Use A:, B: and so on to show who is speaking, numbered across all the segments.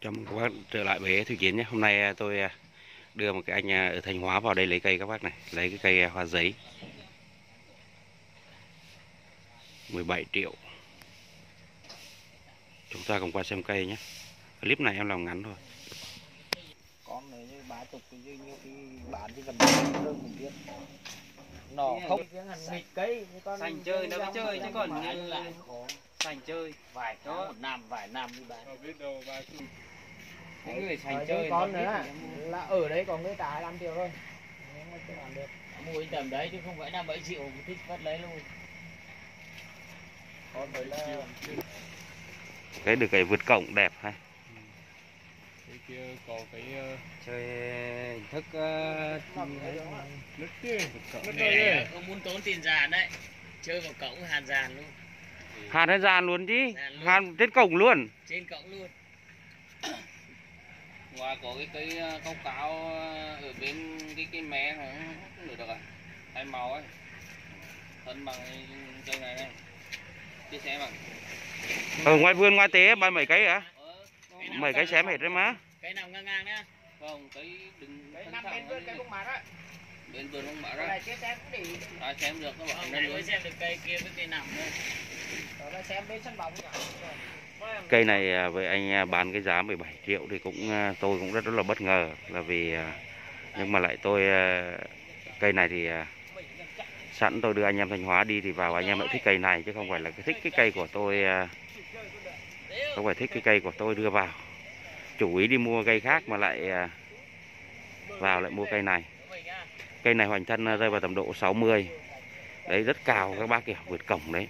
A: Chào mừng các bác trở lại với Thủy Chiến nhé. Hôm nay à, tôi à, đưa một cái anh à, ở Thanh Hóa vào đây lấy cây các bác này, lấy cái cây hoa giấy. 17 triệu. Chúng ta cùng qua xem cây nhé. Clip này em làm ngắn thôi.
B: con này như ba chục như khi bán thì gần hơn một biết nó không nghịch cây
C: Sành chơi nó mới chơi, chứ còn
B: lại khó
C: sành chơi
B: vài
C: Đó.
B: một năm vài năm đi bán
C: những người sành
D: Đấy,
C: chơi
D: con nữa
C: biết
D: là, là ở đấy có người trả 25 triệu thôi. Nhưng mà chưa làm được.
B: Mua cái tầm đấy chứ không phải năm bảy triệu mà thích bắt lấy luôn.
D: Còn phải là
A: Cái được cây vượt cổng đẹp hay.
E: cái kia có cái ờ,
C: chơi hình thức ờ,
E: nước kia. Nước
B: mẹ không muốn tốn tiền giàn đấy. Chơi vào cổng hàn giàn luôn
A: Hàn hay dàn luôn chứ? Hàn trên cổng luôn.
B: trên cổng luôn.
C: Ngoài có cái cây ờ, cao cao ờ, ở bên cái cây mé nó không được được à? Hai màu ấy. Thân bằng cái cây này này. Chia sẻ bằng.
A: Ở ngoài vườn ngoài tế bán mấy cây hả?
C: ờ,
A: Mấy cây xém hết đấy mà.
B: cái nằm ngang ngang nhá.
C: Không cây đừng
D: năm
C: thẳng
D: bên vườn cây cũng bán á.
C: Bên vườn không mở
D: cái
C: ra
D: này chia xem cũng để
C: ai xem được các
B: hôm
C: bạn
B: nay
C: nên
B: mới xem được cây kia với cây nằm thôi
A: Cây này à, với anh à, bán cái giá 17 triệu thì cũng à, tôi cũng rất rất là bất ngờ là vì nhưng mà lại tôi cây này thì sẵn tôi đưa anh em Thanh Hóa đi thì vào anh em lại thích cây này, chứ không phải là cái thích cái cây của tôi không phải thích cái cây của tôi đưa vào. Chủ ý đi mua cây khác mà lại vào lại mua cây này. Cây này hoành thân rơi vào tầm độ 60 đấy, rất cao các bác kìa, vượt cổng đấy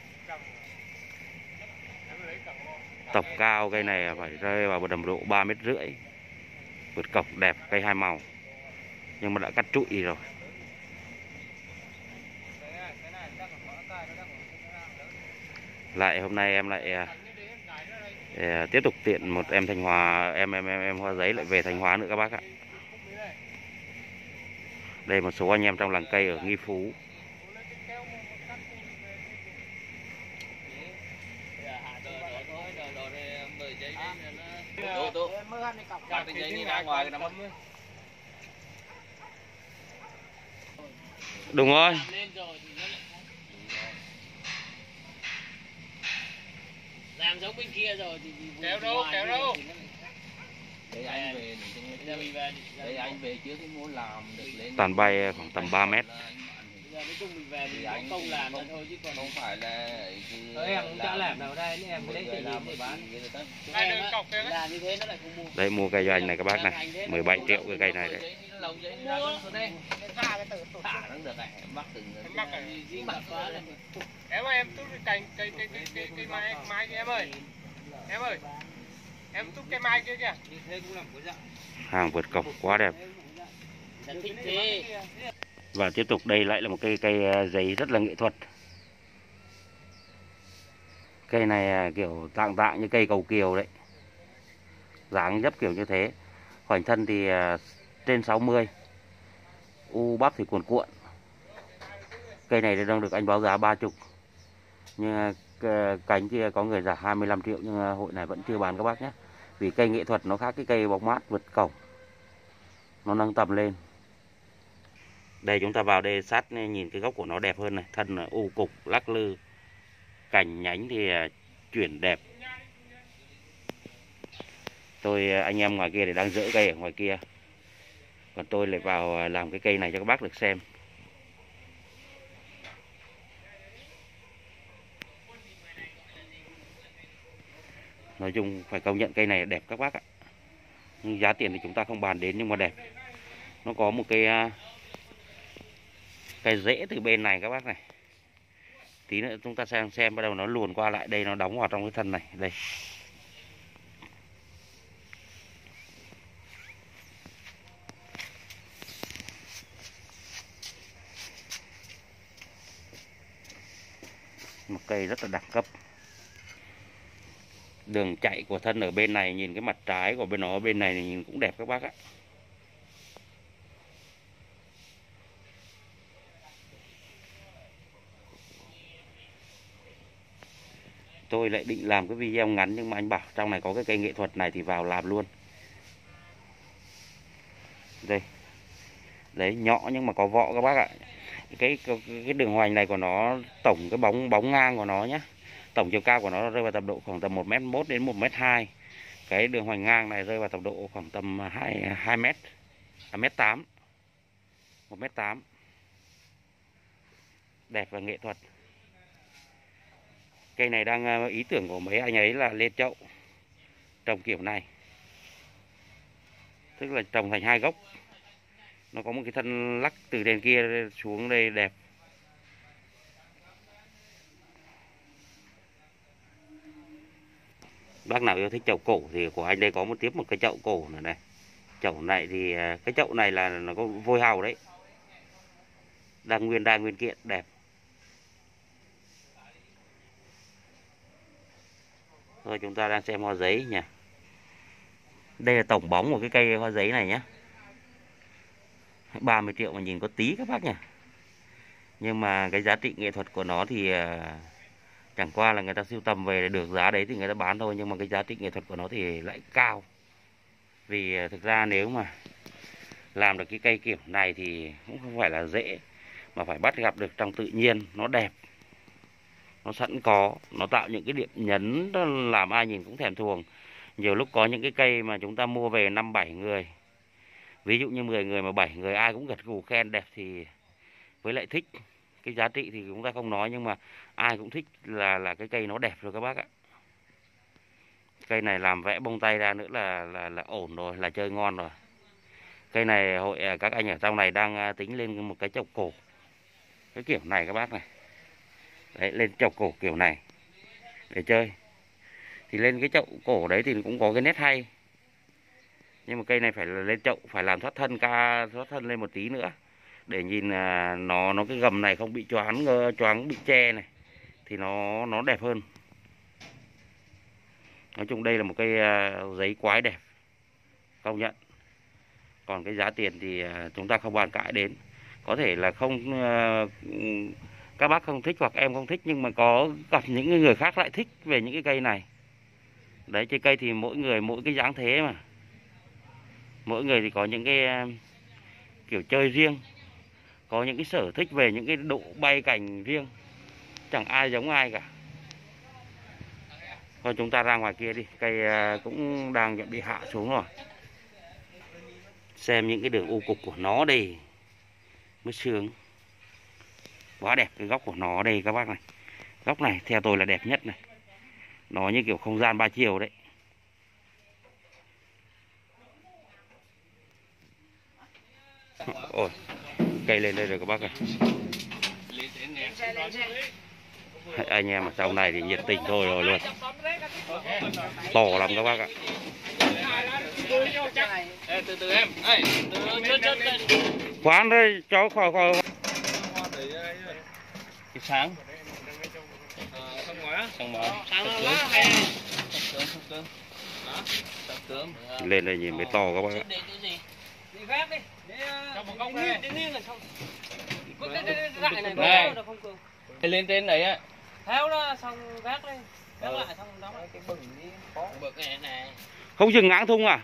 A: tổng cao cây này phải rơi vào một tầm độ 3 mét rưỡi. Vượt cọc đẹp, cây hai màu. Nhưng mà đã cắt trụi rồi. Lại hôm nay em lại à, à, tiếp tục tiện một em thanh hóa em em em em hoa giấy lại về thanh hóa nữa các bác ạ. Đây một số anh em trong làng cây ở nghi phú.
D: Cọc
C: Cắt cái giấy đi ra ngoài nắm
A: đúng rồi.
B: Lên rồi thì nó lại làm giống bên kia rồi thì
C: Kéo đâu, kéo đâu. để anh về để anh trước cái muốn làm được lên
A: toàn bay khoảng tầm 3 mét
B: giờ nói chung mình về
C: Thì
B: mình có
C: anh
B: công làm thôi chứ còn
C: không phải là cứ
D: Thôi em cũng chả làm nào đây nên em
C: một
D: lấy tiền
C: làm
D: để
C: một
D: bán
B: làm như thế nó lại không mua
A: đấy mua cây cho anh này các bác này 17 triệu cái cây này đấy
C: đây
E: à? em ơi em tút cái cành cây cây cây cây cây mai mai kia em ơi em ơi em tút cây mai kia kìa
A: hàng vượt cổng quá đẹp
B: là thích thế
A: và tiếp tục, đây lại là một cây cây giấy rất là nghệ thuật. Cây này à, kiểu dạng dạng như cây cầu kiều đấy. Dáng dấp kiểu như thế. Khoảnh thân thì à, trên 60 u bắp thì cuồn cuộn. Cây này đang được anh báo giá ba chục. Nhưng cánh kia có người giả 25 triệu, nhưng hội này vẫn chưa bán các bác nhé. Vì cây nghệ thuật nó khác cái cây bóng mát vượt cổng. Nó nâng tầm lên đây chúng ta vào đây sát ờ, nhìn cái gốc của nó đẹp hơn này. Thân là u cục, lắc lư. Cành nhánh thì ờ, chuyển đẹp. Tôi ờ, anh em ngoài kia thì đang dỡ cây ở ngoài kia. Còn tôi lại vào làm cái cây này cho các bác được xem. Nói chung phải công nhận cây này đẹp các bác ạ. Nhưng giá tiền thì chúng ta không bàn đến nhưng mà đẹp. Nó có một cái cái rễ từ bên này các bác này. Tí nữa chúng ta sang xem, bắt đầu nó luồn qua lại. Đây, nó đóng vào trong cái thân này. Đây. Một cây rất là đẳng cấp. Đường chạy của thân ở bên này, nhìn cái mặt trái của bên nó, bên này nhìn cũng đẹp các bác ạ. Tôi lại định làm cái video ngắn nhưng mà anh bảo trong này có cái cây nghệ thuật này thì vào làm luôn. Đây. Đấy nhỏ nhưng mà có vọ các bác ạ. Cái cái, cái đường hoành này của nó tổng cái bóng bóng ngang của nó nhé tổng chiều cao của nó rơi vào tầm độ khoảng tầm một mét một đến một mét hai. Cái đường hoành ngang này rơi vào tầm độ khoảng tầm hai hai mét à, mét tám. Một mét tám. Đẹp và nghệ thuật cây này đang ờ, ý tưởng của mấy anh ấy là lên chậu. Trồng kiểu này. Tức là trồng thành hai gốc. Nó có một cái thân lắc từ đèn kia xuống đây đẹp. Bác nào yêu thích chậu cổ thì của anh đây có một tiếp một cái chậu cổ nữa này. Chậu này thì ờ, cái chậu này là nó có vôi hào đấy. Đang nguyên đa nguyên kiện, đẹp. Thôi, chúng ta đang xem hoa giấy nha. Đây là tổng bóng của cái cây hoa giấy này nhé. 30 triệu mà nhìn có tí các bác nhỉ. Nhưng mà cái giá trị nghệ thuật của nó thì à, chẳng qua là người ta sưu tầm về được giá đấy thì người ta bán thôi, nhưng mà cái giá trị nghệ thuật của nó thì lại cao. Vì à, thực ra nếu mà làm được cái cây kiểu này thì cũng không phải là dễ, mà phải bắt gặp được trong tự nhiên, nó đẹp nó sẵn có, nó tạo những cái điểm nhấn làm ai nhìn cũng thèm thuồng. Nhiều lúc có những cái cây mà chúng ta mua về năm, bảy người. Ví dụ như 10 người mà bảy người, ai cũng gật gù khen đẹp thì với lại thích. Cái giá trị thì chúng ta không nói, nhưng mà ai cũng thích là là cái cây nó đẹp rồi các bác ạ. Cây này làm vẽ bông tay ra nữa là là là ổn rồi, là chơi ngon rồi. Cây này hội à, các anh ở trong này đang à, tính lên một cái chậu cổ. Cái kiểu này các bác này đấy, lên chậu cổ kiểu này để chơi. Thì lên cái chậu cổ đấy thì cũng có cái nét hay. Nhưng mà cây này phải lên chậu, phải làm thoát thân ca, thoát thân lên một tí nữa. Để nhìn à, nó nó cái gầm này không bị choáng ờ, choáng bị che này, thì nó nó đẹp hơn. Nói chung đây là một cây à, giấy quái đẹp, công nhận. Còn cái giá tiền thì à, chúng ta không bàn cãi đến. Có thể là không ờ, các bác không thích hoặc em không thích, nhưng mà có gặp những người khác lại thích về những cái cây này. Đấy chơi cây thì mỗi người mỗi cái dáng thế mà. Mỗi người thì có những cái à, kiểu chơi riêng. Có những cái sở thích về những cái độ bay cảnh riêng. Chẳng ai giống ai cả. Thôi chúng ta ra ngoài kia đi. Cây à, cũng đang bị hạ xuống rồi. Xem những cái đường u cục của nó đi. Mới sướng quá đẹp, cái góc của nó đây các bác này. Góc này, theo tôi là đẹp nhất này. Nó như kiểu không gian ba chiều đấy. Ôi, cây lên đây rồi các bác ơi. Anh em ở trong này thì nhiệt tình thôi rồi luôn. To lắm các bác ạ. Khoan đây cháu khỏi khỏi.
C: Cái sáng.
E: Xong rồi
C: Xong rồi cơm, cơm
A: lên đây nhìn mới to các bác ạ.
C: Để cái gì?
D: Đi. Vét đi. Để
E: Cho một công
D: đi
E: đi.
D: đi đi là xong. Cứ cái cái dại này
C: lên trên đấy á
D: Theo đó xong vét đi. Vét lại xong đóng lại. Cái bừng đi có.
C: Bực này này
A: không dừng ngã thung à?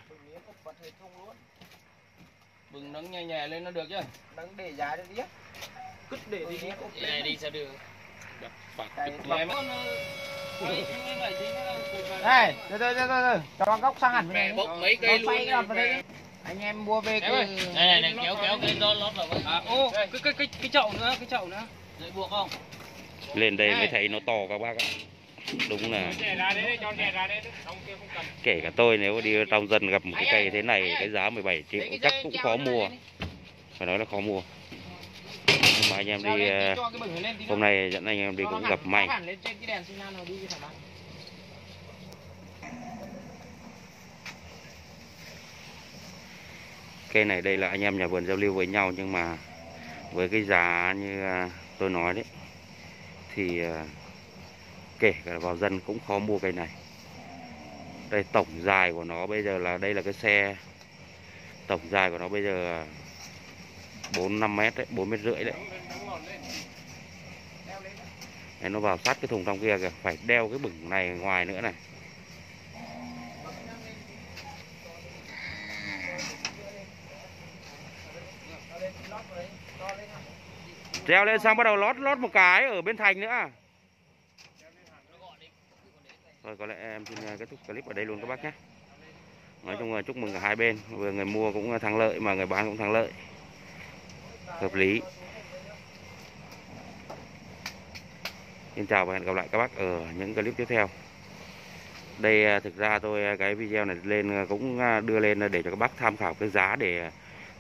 D: Bừng
C: nắng nhẹ nhẹ lên nó được chứ
D: Đừng để giá đi đi. Cứ để đi đi.
C: Cái này đi sao được Phạt em á
D: Này, từ từ từ từ từ. Cho con góc sang hẳn bên này.
C: bốc mấy cây luôn.
D: Anh em mua về cái
C: này này kéo kéo cái lót lót vào
E: À ô, cái cái cái cái chậu nữa, cái chậu nữa.
C: Dậy buộc không?
A: lên đây mới thấy nó to các bác ạ đúng là
E: Chè ra đấy, cho chè ra đấy, xong kia không cần.
A: kể cả tôi nếu đi trong dân gặp một cái cây thế này cái giá 17 triệu chắc cũng khó mua phải nói là khó mua nhưng mà anh em đi ờ, hôm nay dẫn anh em đi cũng gặp may. cây này đây là anh em nhà vườn giao lưu với nhau nhưng mà với cái giá như à, tôi nói đấy thì à, kể cả vào dân cũng khó mua cây này. Đây tổng dài của nó bây giờ là đây là cái xe tổng dài của nó bây giờ bốn năm mét đấy bốn mét rưỡi đấy. Đấy, nó vào sát cái thùng trong kia kìa phải đeo cái bửng này ngoài nữa này. Treo lên xong bắt đầu lót lót một cái ở bên thành nữa à? rồi có lẽ em xin à, kết thúc clip ở đây luôn các bác nhé. Nói chung là chúc mừng cả hai bên vừa người mua cũng thắng lợi mà người bán cũng thắng lợi hợp lý. Xin chào và hẹn gặp lại các bác ở những clip tiếp theo. Đây à, thực ra tôi à, cái video này lên à, cũng đưa lên để cho các bác tham khảo cái giá để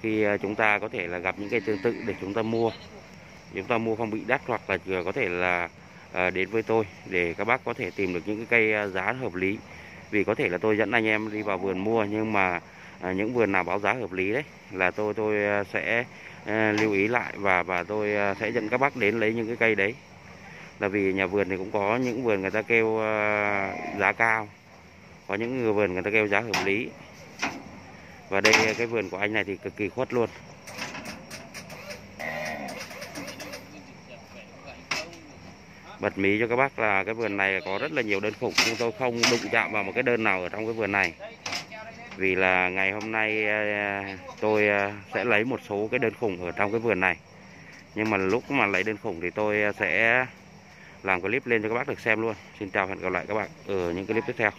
A: khi chúng ta có thể là gặp những cây tương tự để chúng ta mua. Chúng ta mua không bị đắt hoặc là có thể là đến với tôi để các bác có thể tìm được những cái cây giá hợp lý. Vì có thể là tôi dẫn anh em đi vào vườn mua nhưng mà những vườn nào báo giá hợp lý đấy là tôi tôi sẽ À, lưu ý lại và và tôi à, sẽ dẫn các bác đến lấy những cái cây đấy. Là vì nhà vườn thì cũng có những vườn người ta kêu à, giá cao. Có những người vườn người ta kêu giá hợp lý. Và đây cái vườn của anh này thì cực kỳ khuất luôn. Bật mí cho các bác là cái vườn này có rất là nhiều đơn khủng nhưng tôi không đụng chạm vào một cái đơn nào ở trong cái vườn này vì là ngày hôm nay ờ, tôi ờ, sẽ lấy một số cái đơn khủng ở trong cái vườn này. Nhưng mà lúc mà lấy đơn khủng thì tôi ờ, sẽ làm clip lên cho các bác được xem luôn. Xin chào và hẹn gặp lại các bạn ở những clip tiếp theo.